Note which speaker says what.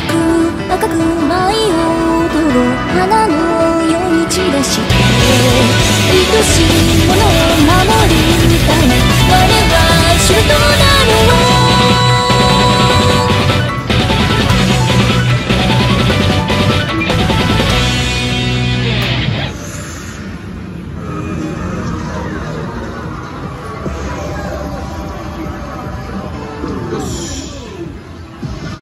Speaker 1: く舞い踊る花のように散らして愛しいものを守るため我は主となろう
Speaker 2: よし。